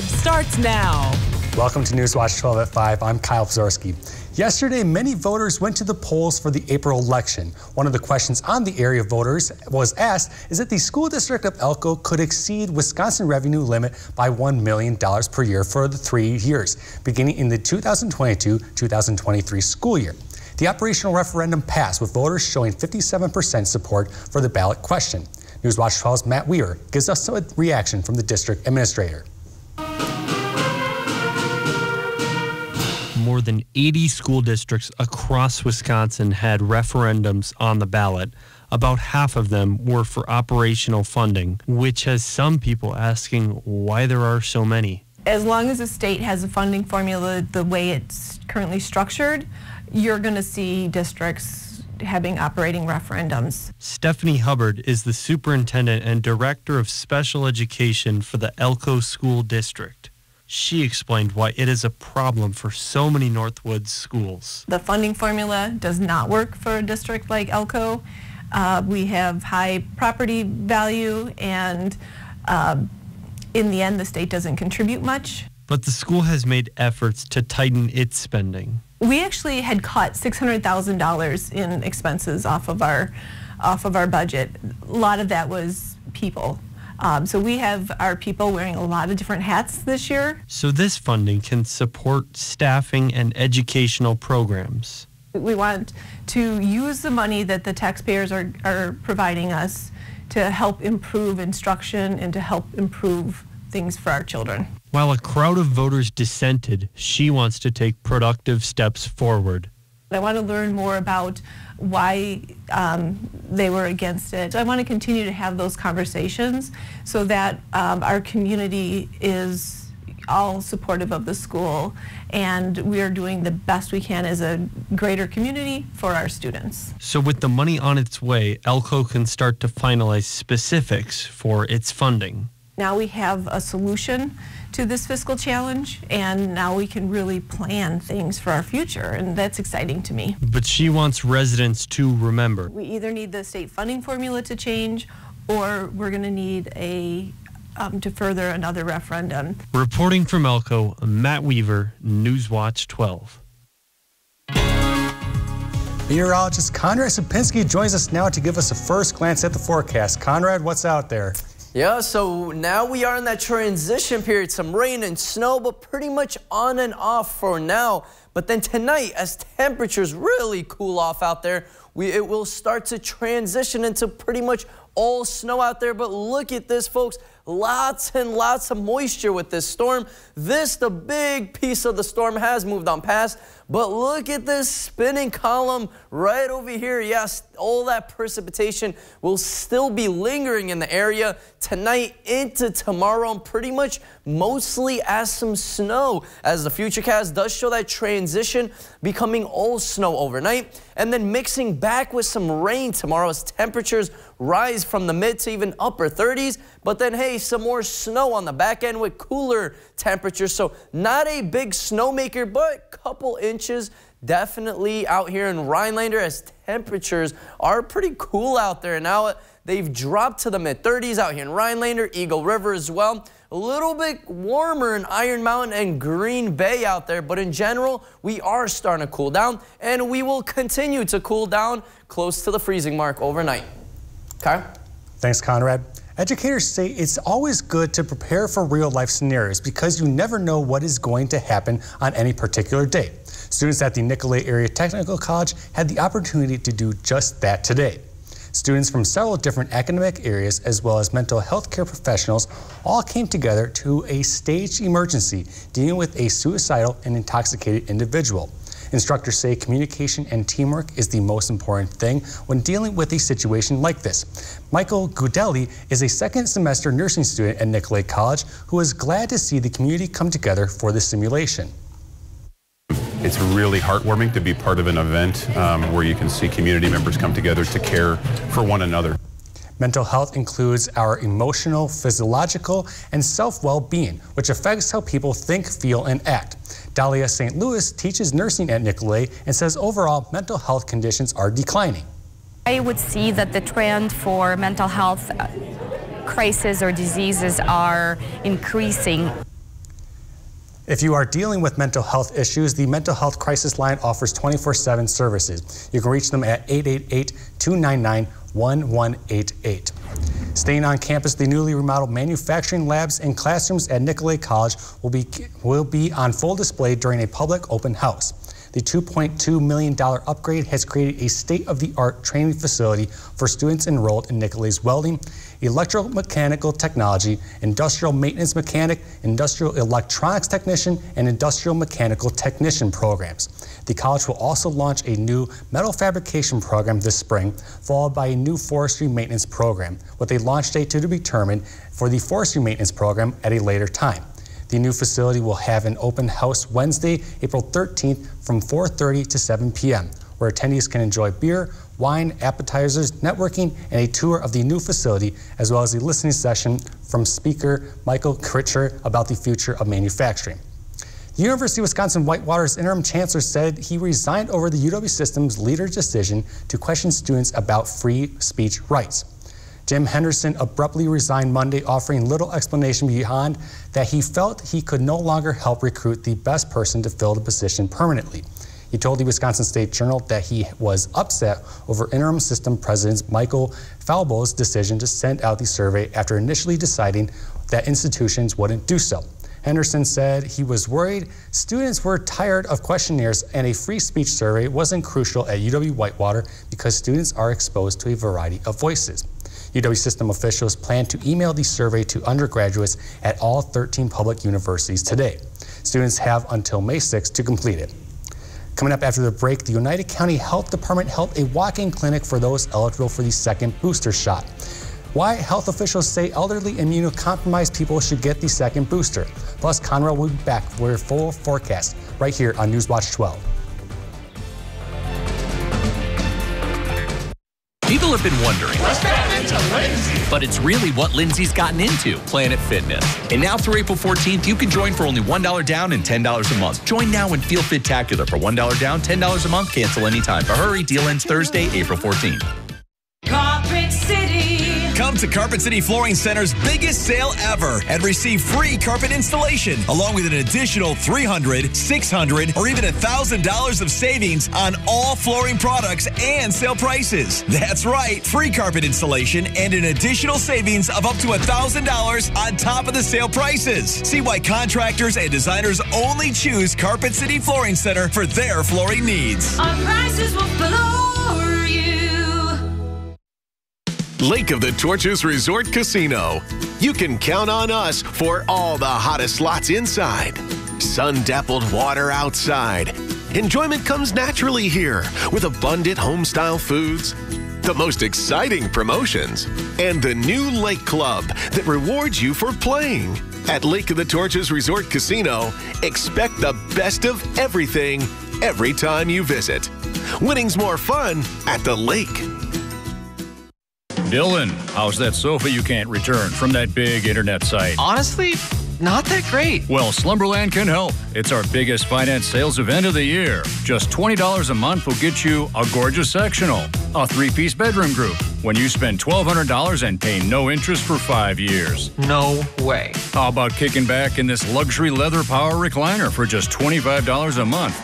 5 starts now. Welcome to Newswatch 12 at 5. I'm Kyle Pzorski. Yesterday, many voters went to the polls for the April election. One of the questions on the area voters was asked is that the school district of Elcho could exceed Wisconsin revenue limit by $1 million per year for the three years, beginning in the 2022-2023 school year. The operational referendum passed with voters showing 57% support for the ballot question. Newswatch 12's Matt Weaver gives us a reaction from the district administrator. More than 80 school districts across Wisconsin had referendums on the ballot. About half of them were for operational funding, which has some people asking why there are so many. As long as the state has a funding formula the way it's currently structured, you're going to see districts having operating referendums. Stephanie Hubbard is the superintendent and director of special education for the Elcho School District. She explained why it is a problem for so many Northwoods schools. The funding formula does not work for a district like Elcho. Uh, we have high property value and uh, in the end the state doesn't contribute much. But the school has made efforts to tighten its spending. We actually had cut $600,000 in expenses off of our off of our budget. A lot of that was people um, so we have our people wearing a lot of different hats this year. So this funding can support staffing and educational programs. We want to use the money that the taxpayers are, are providing us to help improve instruction and to help improve things for our children. While a crowd of voters dissented, she wants to take productive steps forward. I want to learn more about why um, they were against it. I want to continue to have those conversations so that um, our community is all supportive of the school and we are doing the best we can as a greater community for our students. So with the money on its way, Elcho can start to finalize specifics for its funding. Now we have a solution to this fiscal challenge, and now we can really plan things for our future, and that's exciting to me. But she wants residents to remember. We either need the state funding formula to change, or we're going to need a um, to further another referendum. Reporting from Elcho, Matt Weaver, Newswatch 12. Meteorologist Conrad Sapinski joins us now to give us a first glance at the forecast. Conrad, what's out there? Yeah, so now we are in that transition period. Some rain and snow, but pretty much on and off for now. But then tonight, as temperatures really cool off out there, we, it will start to transition into pretty much all snow out there. But look at this, folks. Lots and lots of moisture with this storm. This, the big piece of the storm, has moved on past. But look at this spinning column right over here. Yes, all that precipitation will still be lingering in the area tonight into tomorrow and pretty much mostly as some snow as the Futurecast does show that transition becoming all snow overnight and then mixing back with some rain tomorrow as temperatures rise from the mid to even upper 30s. But then, hey, some more snow on the back end with cooler temperatures. So not a big snowmaker, but couple inches definitely out here in Rhinelander as temperatures are pretty cool out there. Now they've dropped to the mid 30s out here in Rhinelander, Eagle River as well. A little bit warmer in Iron Mountain and Green Bay out there, but in general, we are starting to cool down and we will continue to cool down close to the freezing mark overnight. Okay? Thanks, Conrad. Educators say it's always good to prepare for real life scenarios because you never know what is going to happen on any particular day. Students at the Nicolet Area Technical College had the opportunity to do just that today. Students from several different academic areas as well as mental health care professionals all came together to a staged emergency dealing with a suicidal and intoxicated individual. Instructors say communication and teamwork is the most important thing when dealing with a situation like this. Michael Gudelli is a second semester nursing student at Nicolet College who is glad to see the community come together for the simulation. It's really heartwarming to be part of an event um, where you can see community members come together to care for one another. Mental health includes our emotional, physiological, and self well being, which affects how people think, feel, and act. Dahlia St. Louis teaches nursing at Nicolet and says overall mental health conditions are declining. I would see that the trend for mental health uh, crises or diseases are increasing. If you are dealing with mental health issues, the Mental Health Crisis Line offers 24 7 services. You can reach them at 888 299 1188. Staying on campus, the newly remodeled manufacturing labs and classrooms at Nicolet College will be, will be on full display during a public open house. The $2.2 million upgrade has created a state of the art training facility for students enrolled in Nicolet's welding, electromechanical technology, industrial maintenance mechanic, industrial electronics technician, and industrial mechanical technician programs. The college will also launch a new metal fabrication program this spring, followed by a new forestry maintenance program, with a launch date to be determined for the forestry maintenance program at a later time. The new facility will have an open house Wednesday, April 13th from 4.30 to 7 p.m., where attendees can enjoy beer, wine, appetizers, networking, and a tour of the new facility, as well as a listening session from speaker Michael Kritcher about the future of manufacturing. The University of Wisconsin Whitewater's interim chancellor said he resigned over the UW system's leader's decision to question students about free speech rights. Jim Henderson abruptly resigned Monday, offering little explanation beyond that he felt he could no longer help recruit the best person to fill the position permanently. He told the Wisconsin State Journal that he was upset over interim system president Michael Falbo's decision to send out the survey after initially deciding that institutions wouldn't do so. Henderson said he was worried students were tired of questionnaires and a free speech survey wasn't crucial at UW Whitewater because students are exposed to a variety of voices. UW system officials plan to email the survey to undergraduates at all 13 public universities today. Students have until May 6 to complete it. Coming up after the break, the Oneida County Health Department held a walk-in clinic for those eligible for the second booster shot. Why health officials say elderly immunocompromised people should get the second booster. Plus, Conrad will be back with a full forecast right here on Newswatch 12. People have been wondering. What's happening to Lindsay? But it's really what Lindsay's gotten into, Planet Fitness. And now through April 14th, you can join for only $1 down and $10 a month. Join now and feel fit-tacular for $1 down, $10 a month, cancel anytime. But hurry, deal ends Thursday, April 14th. Come to Carpet City Flooring Center's biggest sale ever and receive free carpet installation along with an additional $300, $600, or even $1,000 of savings on all flooring products and sale prices. That's right, free carpet installation and an additional savings of up to $1,000 on top of the sale prices. See why contractors and designers only choose Carpet City Flooring Center for their flooring needs. Our prices will floor Lake of the Torches Resort Casino. You can count on us for all the hottest slots inside, sun dappled water outside. Enjoyment comes naturally here with abundant homestyle foods, the most exciting promotions, and the new Lake Club that rewards you for playing. At Lake of the Torches Resort Casino, expect the best of everything every time you visit. Winning's more fun at the lake. Dylan, how's that sofa you can't return from that big internet site? Honestly, not that great. Well, Slumberland can help. It's our biggest finance sales event of the year. Just $20 a month will get you a gorgeous sectional, a three piece bedroom group, when you spend $1,200 and pay no interest for five years. No way. How about kicking back in this luxury leather power recliner for just $25 a month?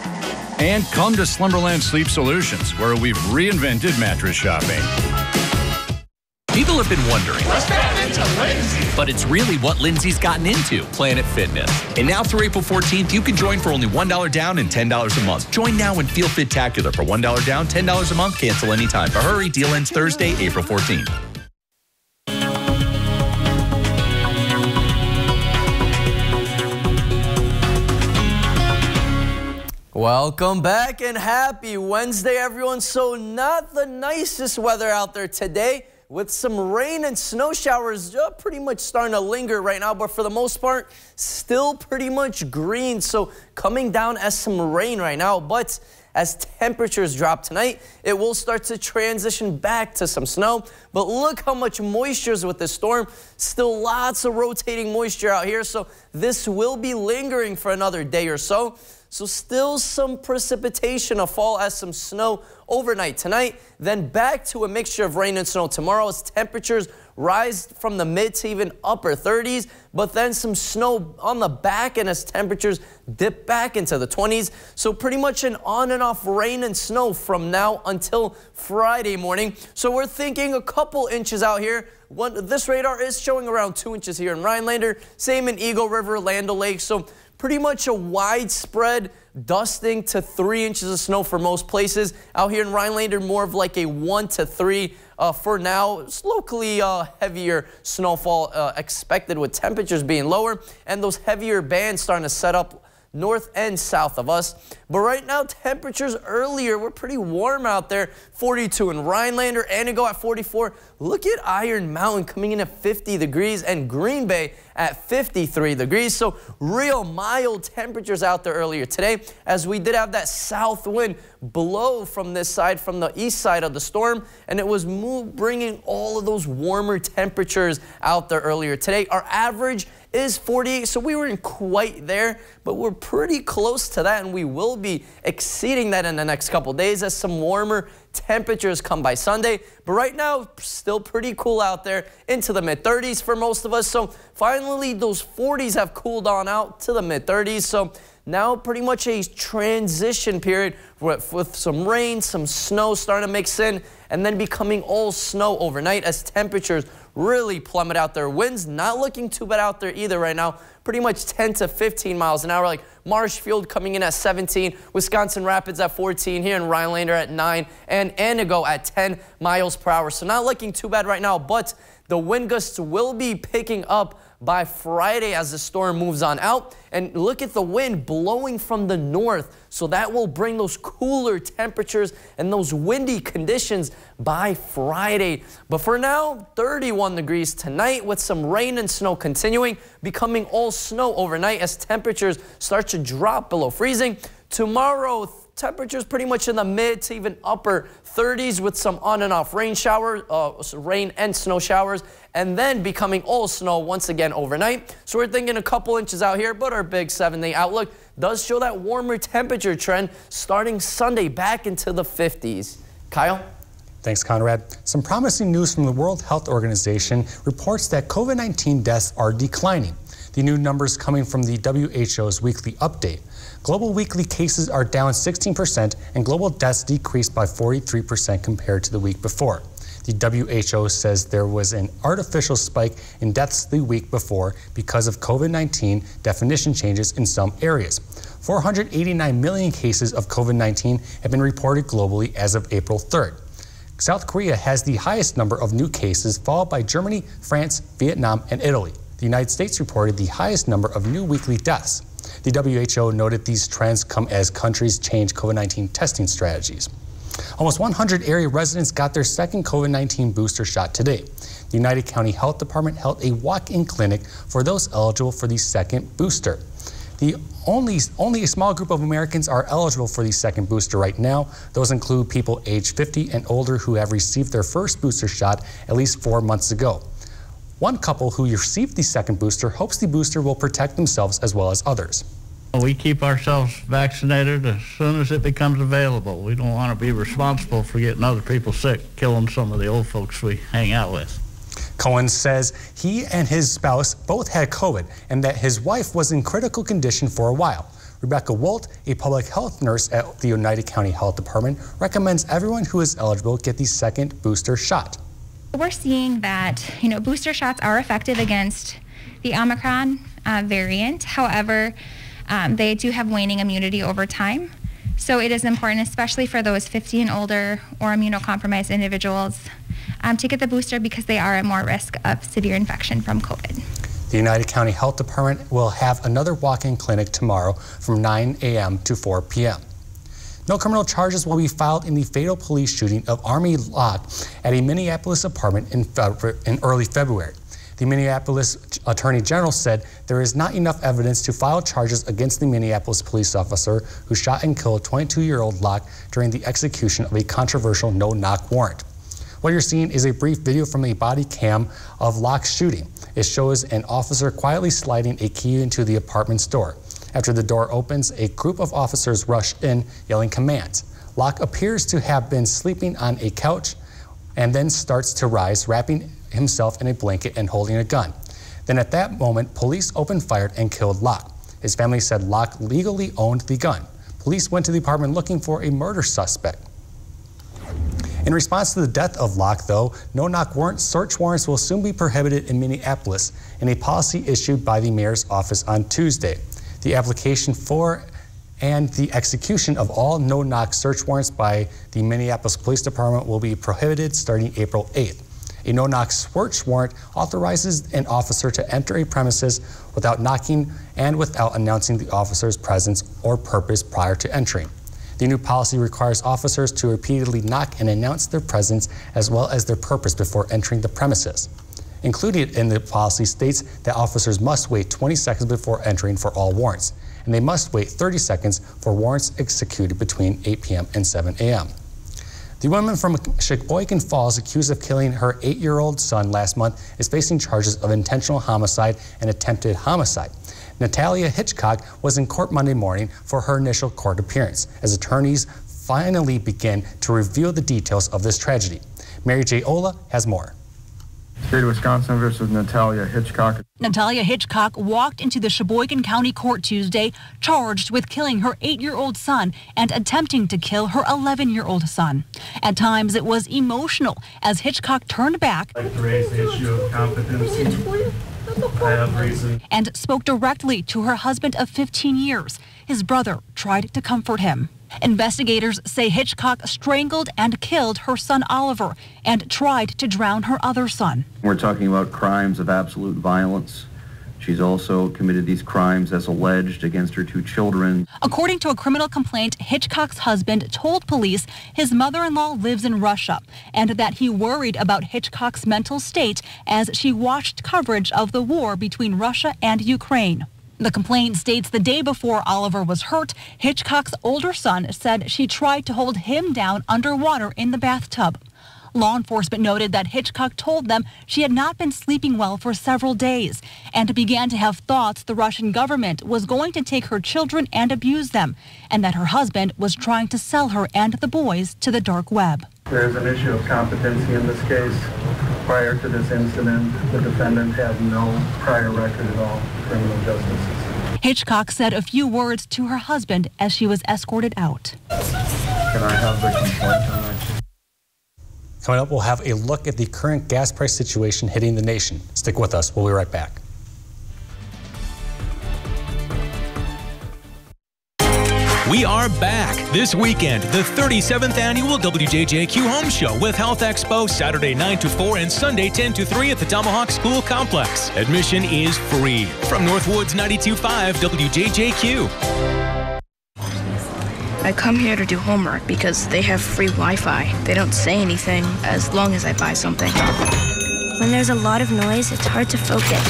And come to Slumberland Sleep Solutions, where we've reinvented mattress shopping. People have been wondering. What's happening to Lindsay? But it's really what Lindsay's gotten into, Planet Fitness. And now through April 14th, you can join for only $1 down and $10 a month. Join now and feel fit-tacular for $1 down, $10 a month, cancel anytime. But hurry, deal ends Thursday, April 14th. Welcome back and happy Wednesday, everyone. So, not the nicest weather out there today with some rain and snow showers uh, pretty much starting to linger right now, but for the most part, still pretty much green. So coming down as some rain right now, but as temperatures drop tonight, it will start to transition back to some snow. But look how much moisture is with this storm. Still lots of rotating moisture out here, so this will be lingering for another day or so. So still some precipitation, a fall as some snow overnight tonight. Then back to a mixture of rain and snow tomorrow as temperatures rise from the mid to even upper 30s, but then some snow on the back and as temperatures dip back into the 20s. So pretty much an on and off rain and snow from now until Friday morning. So we're thinking a couple inches out here. One, this radar is showing around two inches here in Rhinelander, same in Eagle River, Land O'Lakes. So pretty much a widespread dusting to three inches of snow for most places. Out here in Rhinelander, more of like a one to three uh, for now. It's locally uh, heavier snowfall uh, expected with temperatures being lower and those heavier bands starting to set up north and south of us. But right now, temperatures earlier were pretty warm out there. 42 in Rhinelander, Antigo at 44. Look at Iron Mountain coming in at 50 degrees and Green Bay at 53 degrees. So real mild temperatures out there earlier today as we did have that south wind blow from this side, from the east side of the storm, and it was bringing all of those warmer temperatures out there earlier today. Our average is 48, so we weren't quite there, but we're pretty close to that, and we will be exceeding that in the next couple days as some warmer temperatures come by Sunday. But right now, still pretty cool out there into the mid 30s for most of us. So finally, those 40s have cooled on out to the mid 30s. So now pretty much a transition period with, with, some rain, some snow starting to mix in, and then becoming all snow overnight as temperatures really plummet out there. Winds not looking too bad out there either right now. Pretty much 10 to 15 miles an hour. Like Marshfield coming in at 17, Wisconsin Rapids at 14, here in Rhinelander at 9, and Antigo at 10 miles per hour. So not looking too bad right now, but the wind gusts will be picking up by Friday as the storm moves on out. And look at the wind blowing from the north. So that will bring those cooler temperatures and those windy conditions by Friday. But for now, 31 degrees tonight with some rain and snow continuing, becoming all snow overnight as temperatures start to drop below freezing. Tomorrow, temperatures pretty much in the mid to even upper 30s with some on and off rain showers, uh, rain and snow showers, and then becoming all snow once again overnight. So we're thinking a couple inches out here, but our big seven day outlook does show that warmer temperature trend starting Sunday back into the 50s. Kyle? Thanks, Conrad. Some promising news from the World Health Organization reports that COVID 19 deaths are declining. The new numbers coming from the WHO's weekly update. Global weekly cases are down 16%, and global deaths decreased by 43% compared to the week before. The WHO says there was an artificial spike in deaths the week before because of COVID 19 definition changes in some areas. 489 million cases of COVID 19 have been reported globally as of April 3rd. South Korea has the highest number of new cases, followed by Germany, France, Vietnam, and Italy. The United States reported the highest number of new weekly deaths. The WHO noted these trends come as countries change COVID 19 testing strategies. Almost 100 area residents got their second COVID 19 booster shot today. The Oneida County Health Department held a walk in clinic for those eligible for the second booster. The only, only a small group of Americans are eligible for the second booster right now. Those include people age 50 and older who have received their first booster shot at least four months ago. One couple who received the second booster hopes the booster will protect themselves as well as others. We keep ourselves vaccinated as soon as it becomes available. We don't want to be responsible for getting other people sick, killing some of the old folks we hang out with. Cohen says he and his spouse both had COVID and that his wife was in critical condition for a while. Rebecca Wolt, a public health nurse at the Oneida County Health Department, recommends everyone who is eligible get the second booster shot. We're seeing that you know booster shots are effective against the Omicron uh, variant. However, um, they do have waning immunity over time. So it is important, especially for those 50 and older or immunocompromised individuals, um, to get the booster because they are at more risk of severe infection from COVID. The Oneida County Health Department will have another walk-in clinic tomorrow from 9 a.m. to 4 p.m. No criminal charges will be filed in the fatal police shooting of Amir Locke at a Minneapolis apartment in, in early February. The Minneapolis Attorney General said there is not enough evidence to file charges against the Minneapolis police officer who shot and killed 22 year old Locke during the execution of a controversial no knock warrant. What you're seeing is a brief video from a body cam of Locke's shooting. It shows an officer quietly sliding a key into the apartment's door. After the door opens, a group of officers rush in, yelling commands. Locke appears to have been sleeping on a couch and then starts to rise, wrapping himself in a blanket and holding a gun. Then at that moment, police opened fire and killed Locke. His family said Locke legally owned the gun. Police went to the apartment looking for a murder suspect. In response to the death of Locke, though, no knock warrant search warrants will soon be prohibited in Minneapolis in a policy issued by the mayor's office on Tuesday. The application for and the execution of all no knock search warrants by the Minneapolis Police Department will be prohibited starting April 8th. A no knock search warrant authorizes an officer to enter a premises without knocking and without announcing the officer's presence or purpose prior to entering. The new policy requires officers to repeatedly knock and announce their presence as well as their purpose before entering the premises. Included in the policy states that officers must wait 20 seconds before entering for all warrants, and they must wait 30 seconds for warrants executed between 8 p.m. and 7 a.m. The woman from Sheboygan Falls accused of killing her eight year old son last month is facing charges of intentional homicide and attempted homicide. Natalia Hitchcock was in court Monday morning for her initial court appearance as attorneys finally begin to reveal the details of this tragedy. Mary J. Ola has more. State of Wisconsin versus Natalia Hitchcock. Natalia Hitchcock walked into the Sheboygan County Court Tuesday charged with killing her eight year old son and attempting to kill her 11 year old son. At times, it was emotional as Hitchcock turned back. Like to raise the issue of competency. I have reason. And spoke directly to her husband of 15 years. His brother tried to comfort him. Investigators say Hitchcock strangled and killed her son Oliver and tried to drown her other son. We're talking about crimes of absolute violence. She's also committed these crimes as alleged against her two children. According to a criminal complaint, Hitchcock's husband told police his mother in law lives in Russia and that he worried about Hitchcock's mental state as she watched coverage of the war between Russia and Ukraine. The complaint states the day before Oliver was hurt, Hitchcock's older son said she tried to hold him down underwater in the bathtub. Law enforcement noted that Hitchcock told them she had not been sleeping well for several days and began to have thoughts the Russian government was going to take her children and abuse them, and that her husband was trying to sell her and the boys to the dark web. There's an issue of competency in this case. Prior to this incident, the defendant had no prior record at all criminal justice. Hitchcock said a few words to her husband as she was escorted out. Can I have the complaint on that? Coming up, we'll have a look at the current gas price situation hitting the nation. Stick with us. We'll be right back. We are back this weekend, the 37th annual WJJQ Home Show with Health Expo, Saturday 9 to 4 and Sunday 10 to 3 at the Tomahawk School Complex. Admission is free. From Northwoods 92.5 WJJQ. I come here to do homework because they have free Wi-Fi. They don't say anything as long as I buy something. When there's a lot of noise, it's hard to focus.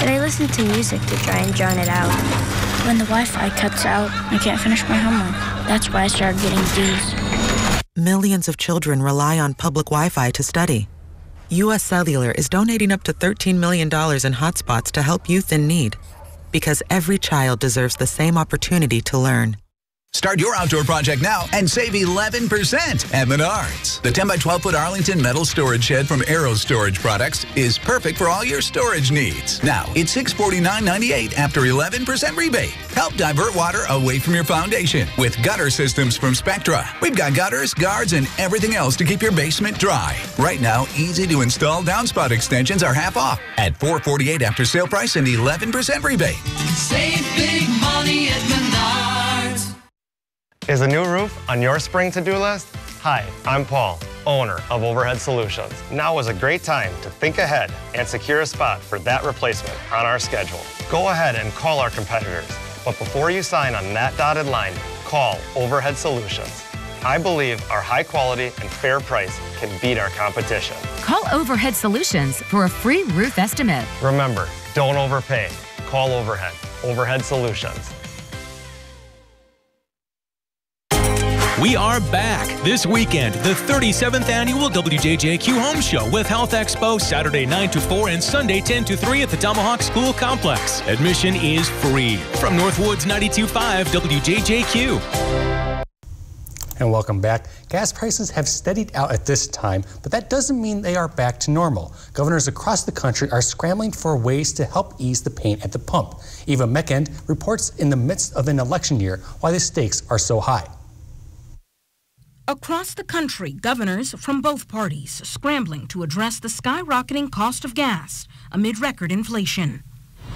But I listen to music to try and drown it out. When the Wi-Fi cuts out, I can't finish my homework. That's why I started getting D's. Millions of children rely on public Wi-Fi to study. U.S. Cellular is donating up to $13 million in hotspots to help youth in need. Because every child deserves the same opportunity to learn. Start your outdoor project now and save 11% at Menards. The 10 by 12 foot Arlington metal storage shed from Arrow Storage Products is perfect for all your storage needs. Now, it's $649.98 after 11% rebate. Help divert water away from your foundation with gutter systems from Spectra. We've got gutters, guards, and everything else to keep your basement dry. Right now, easy to install downspout extensions are half off at 448 after sale price and 11% rebate. Save big Is a new roof on your spring to-do list? Hi, I'm Paul, owner of Overhead Solutions. Now is a great time to think ahead and secure a spot for that replacement on our schedule. Go ahead and call our competitors, but before you sign on that dotted line, call Overhead Solutions. I believe our high quality and fair price can beat our competition. Call Overhead Solutions for a free roof estimate. Remember, don't overpay. Call Overhead. Overhead Solutions. We are back this weekend, the 37th annual WJJQ Home Show with Health Expo, Saturday 9 to 4 and Sunday 10 to 3 at the Tomahawk School Complex. Admission is free. From Northwoods 92.5 WJJQ. And welcome back. Gas prices have steadied out at this time, but that doesn't mean they are back to normal. Governors across the country are scrambling for ways to help ease the pain at the pump. Eva McKend reports in the midst of an election year why the stakes are so high. Across the country, governors from both parties scrambling to address the skyrocketing cost of gas amid record inflation.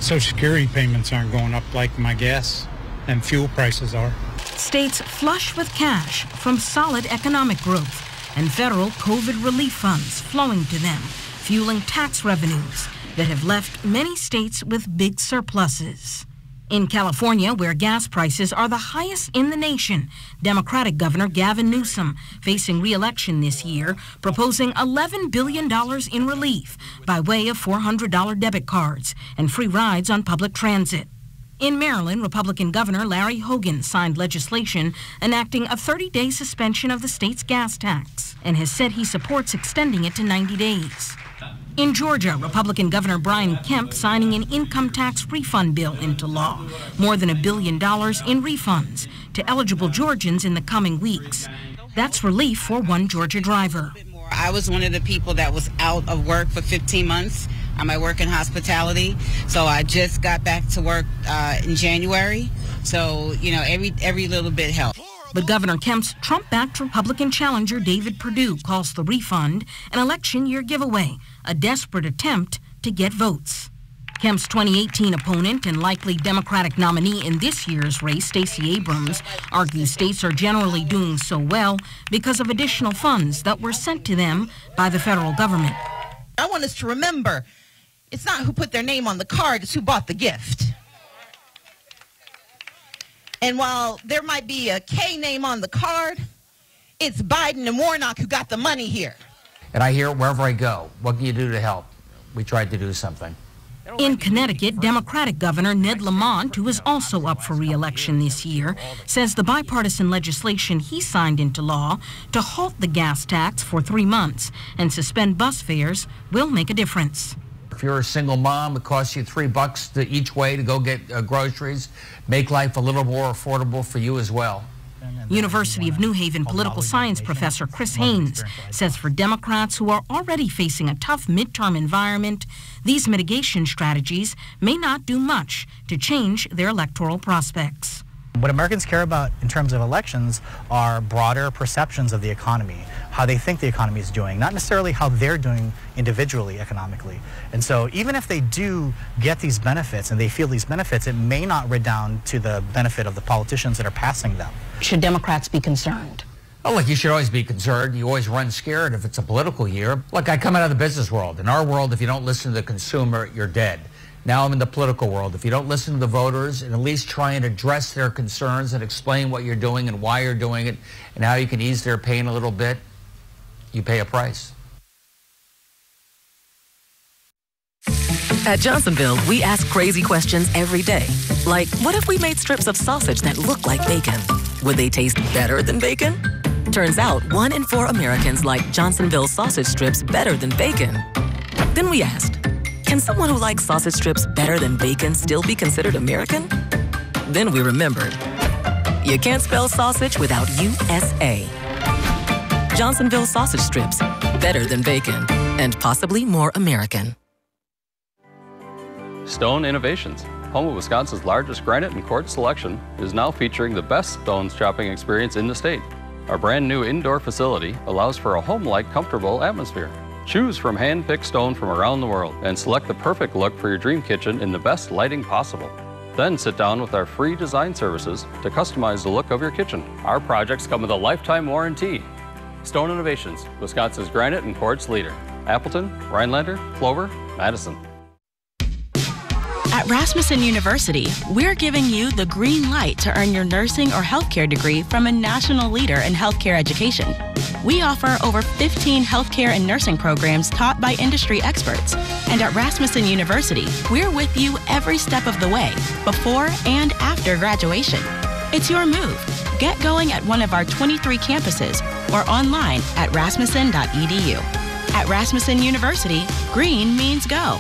Social Security payments aren't going up like my gas and fuel prices are. States flush with cash from solid economic growth and federal COVID relief funds flowing to them, fueling tax revenues that have left many states with big surpluses. In California, where gas prices are the highest in the nation, Democratic Governor Gavin Newsom, facing re-election this year, proposing $11 billion in relief by way of $400 debit cards and free rides on public transit. In Maryland, Republican Governor Larry Hogan signed legislation enacting a 30-day suspension of the state's gas tax and has said he supports extending it to 90 days. In Georgia, Republican Governor Brian Kemp signing an income tax refund bill into law, more than a billion dollars in refunds to eligible Georgians in the coming weeks. That's relief for one Georgia driver. I was one of the people that was out of work for 15 months. Um, I work in hospitality, so I just got back to work uh, in January. So you know, every every little bit helps. But Governor Kemp's Trump backed Republican challenger David Perdue calls the refund an election year giveaway, a desperate attempt to get votes. Kemp's 2018 opponent and likely Democratic nominee in this year's race, Stacey Abrams, argues states are generally doing so well because of additional funds that were sent to them by the federal government. I want us to remember it's not who put their name on the card, it's who bought the gift. And while there might be a K name on the card, it's Biden and Warnock who got the money here. And I hear it wherever I go. What can you do to help? We tried to do something. In Connecticut, Democratic Governor Ned Lamont, who is also up for re-election this year, says the bipartisan legislation he signed into law to halt the gas tax for three months and suspend bus fares will make a difference. If you're a single mom, it costs you three bucks to each way to go get uh, groceries. Make life a little more affordable for you as well. University of New Haven political science professor Chris Haynes says for Democrats who are already facing a tough midterm environment, these mitigation strategies may not do much to change their electoral prospects. What Americans care about in terms of elections are broader perceptions of the economy, how they think the economy is doing, not necessarily how they're doing individually economically. And so even if they do get these benefits and they feel these benefits, it may not redound to the benefit of the politicians that are passing them. Should Democrats be concerned? Oh, look, you should always be concerned. You always run scared if it's a political year. Look, I come out of the business world. In our world, if you don't listen to the consumer, you're dead. Now I'm in the political world. If you don't listen to the voters and at least try and address their concerns and explain what you're doing and why you're doing it and how you can ease their pain a little bit, you pay a price. At Johnsonville, we ask crazy questions every day. Like, what if we made strips of sausage that look like bacon? Would they taste better than bacon? Turns out one in four Americans like Johnsonville sausage strips better than bacon. Then we asked, can someone who likes sausage strips better than bacon still be considered American? Then we remembered. You can't spell sausage without USA. Johnsonville sausage strips, better than bacon, and possibly more American. Stone Innovations, home of Wisconsin's largest granite and quartz selection, is now featuring the best stones shopping experience in the state. Our brand new indoor facility allows for a home-like comfortable atmosphere. Choose from hand-picked stone from around the world and select the perfect look for your dream kitchen in the best lighting possible. Then sit down with our free design services to customize the look of your kitchen. Our projects come with a lifetime warranty. Stone Innovations, Wisconsin's granite and quartz leader. Appleton, Rhinelander, Plover, Madison. At Rasmussen University, we're giving you the green light to earn your nursing or healthcare degree from a national leader in healthcare education. We offer over 15 healthcare and nursing programs taught by industry experts. And at Rasmussen University, we're with you every step of the way, before and after graduation. It's your move. Get going at one of our 23 campuses or online at rasmussen.edu. At Rasmussen University, green means go.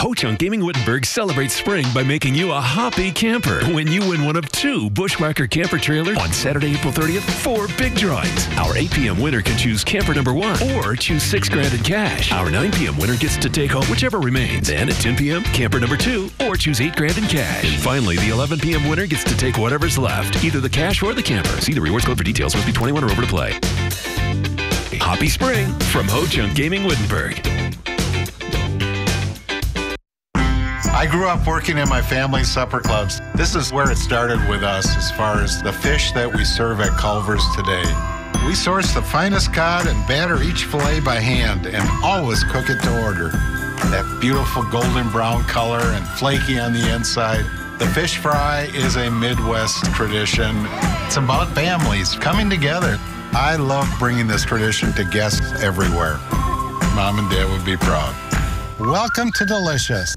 Ho Chunk Gaming Wittenberg celebrates spring by making you a hoppy camper when you win one of two Bushwhacker camper trailers on Saturday, April 30th. Four big drawings. Our 8 p.m. winner can choose camper number one or choose six grand in cash. Our 9 p.m. winner gets to take home whichever remains. And at 10 p.m., camper number two or choose eight grand in cash. And finally, the 11 p.m. winner gets to take whatever's left, either the cash or the camper. See the rewards code for details. Must be 21 or over to play. Hoppy spring from Ho Chunk Gaming Wittenberg. I grew up working in my family's supper clubs. This is where it started with us as far as the fish that we serve at Culver's today. We source the finest cod and batter each fillet by hand and always cook it to order. That beautiful golden brown color and flaky on the inside. The fish fry is a Midwest tradition. It's about families coming together. I love bringing this tradition to guests everywhere. Mom and Dad would be proud. Welcome to Delicious.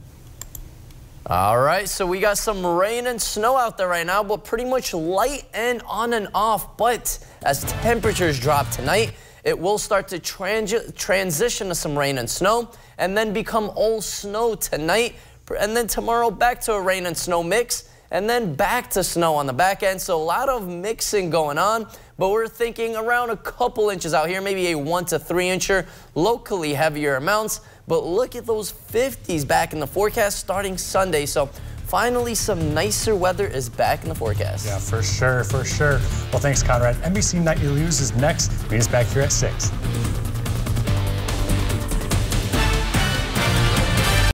All right, so we got some rain and snow out there right now, but pretty much light and on and off. But as temperatures drop tonight, it will start to transi transition to some rain and snow and then become all snow tonight. And then tomorrow back to a rain and snow mix and then back to snow on the back end. So a lot of mixing going on, but we're thinking around a couple inches out here, maybe a one to three incher, locally heavier amounts. But look at those 50s back in the forecast starting Sunday. So finally some nicer weather is back in the forecast. Yeah, for sure, for sure. Well, thanks, Conrad. NBC Nightly News is next. Meet us back here at 6.